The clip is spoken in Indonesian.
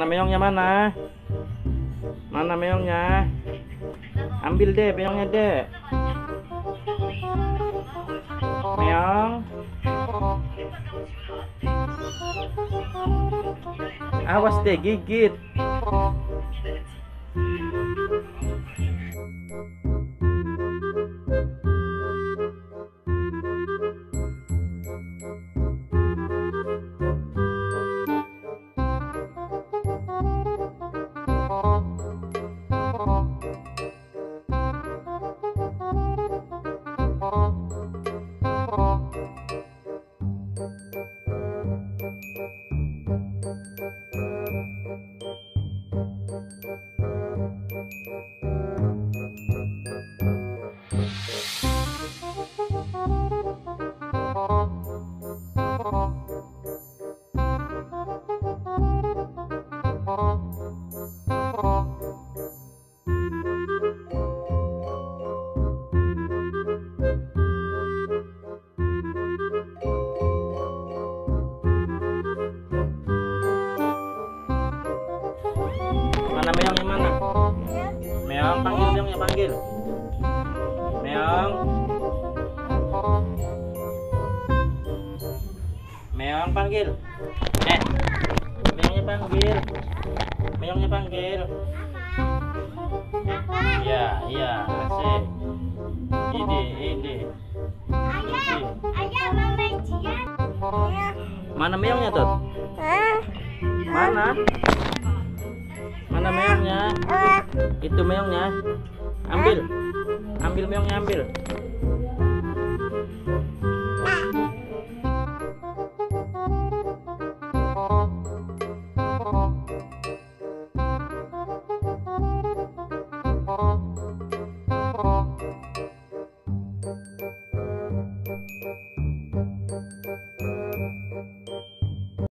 Mana meongnya mana? Mana meongnya? Ambil deh meongnya deh. Meong. Awas deh gigit. Thank you. Meong panggil meongnya panggil. Meong. Meong panggil. Eh. Meongnya panggil. Meongnya panggil. Iya, iya, asik. Ide, ide. Mana meongnya tuh? Mana? Mana meongnya? Itu meongnya. Ambil. Ambil meongnya ambil.